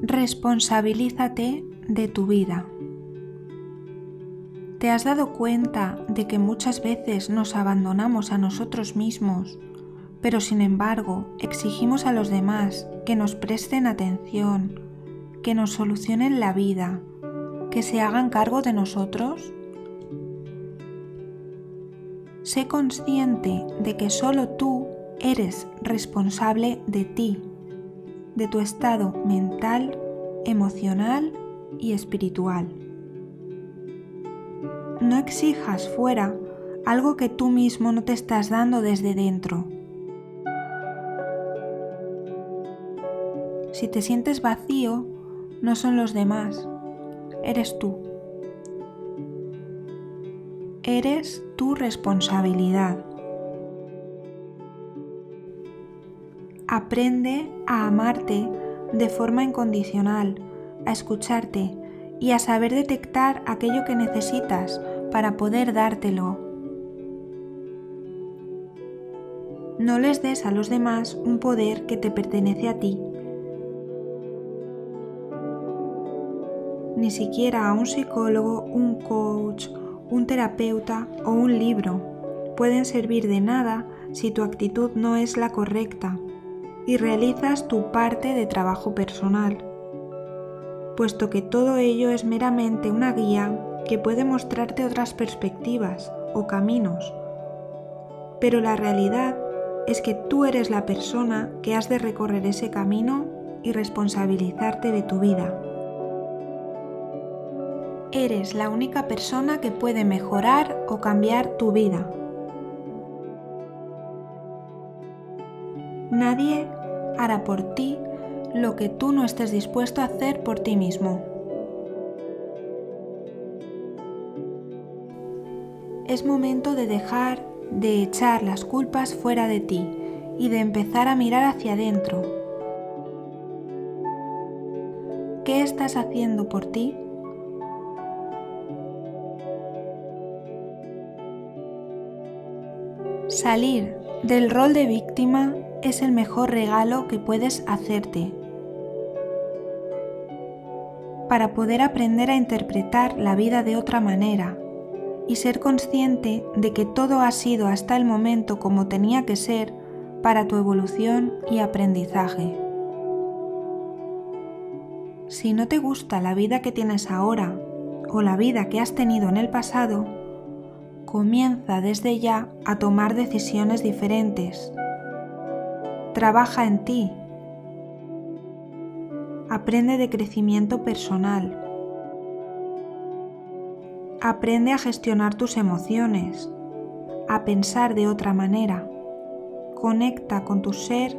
Responsabilízate de tu vida. ¿Te has dado cuenta de que muchas veces nos abandonamos a nosotros mismos, pero sin embargo exigimos a los demás que nos presten atención, que nos solucionen la vida, que se hagan cargo de nosotros? Sé consciente de que solo tú eres responsable de ti, de tu estado mental, emocional y espiritual. No exijas fuera algo que tú mismo no te estás dando desde dentro. Si te sientes vacío, no son los demás, eres tú. Eres tu responsabilidad. Aprende a amarte de forma incondicional, a escucharte y a saber detectar aquello que necesitas para poder dártelo. No les des a los demás un poder que te pertenece a ti. Ni siquiera a un psicólogo, un coach, un terapeuta o un libro pueden servir de nada si tu actitud no es la correcta y realizas tu parte de trabajo personal, puesto que todo ello es meramente una guía que puede mostrarte otras perspectivas o caminos, pero la realidad es que tú eres la persona que has de recorrer ese camino y responsabilizarte de tu vida. Eres la única persona que puede mejorar o cambiar tu vida. Nadie hará por ti lo que tú no estés dispuesto a hacer por ti mismo. Es momento de dejar de echar las culpas fuera de ti y de empezar a mirar hacia adentro. ¿Qué estás haciendo por ti? Salir del rol de víctima es el mejor regalo que puedes hacerte para poder aprender a interpretar la vida de otra manera y ser consciente de que todo ha sido hasta el momento como tenía que ser para tu evolución y aprendizaje. Si no te gusta la vida que tienes ahora o la vida que has tenido en el pasado, comienza desde ya a tomar decisiones diferentes Trabaja en ti. Aprende de crecimiento personal. Aprende a gestionar tus emociones, a pensar de otra manera. Conecta con tu ser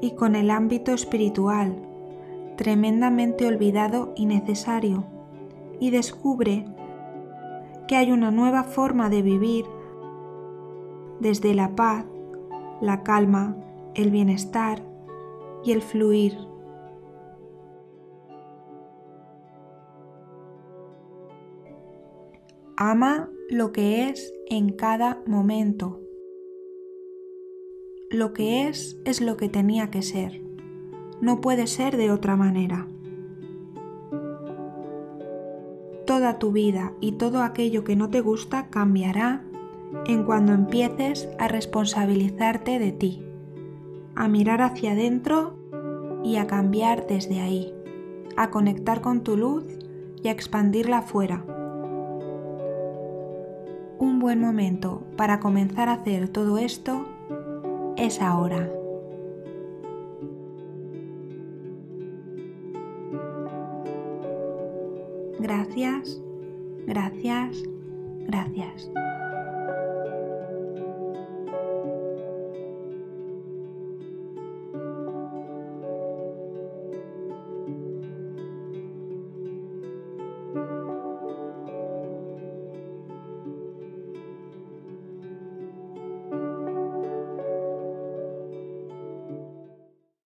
y con el ámbito espiritual, tremendamente olvidado y necesario, y descubre que hay una nueva forma de vivir desde la paz, la calma el bienestar y el fluir. Ama lo que es en cada momento. Lo que es es lo que tenía que ser. No puede ser de otra manera. Toda tu vida y todo aquello que no te gusta cambiará en cuando empieces a responsabilizarte de ti a mirar hacia adentro y a cambiar desde ahí, a conectar con tu luz y a expandirla fuera. Un buen momento para comenzar a hacer todo esto es ahora. Gracias, gracias, gracias.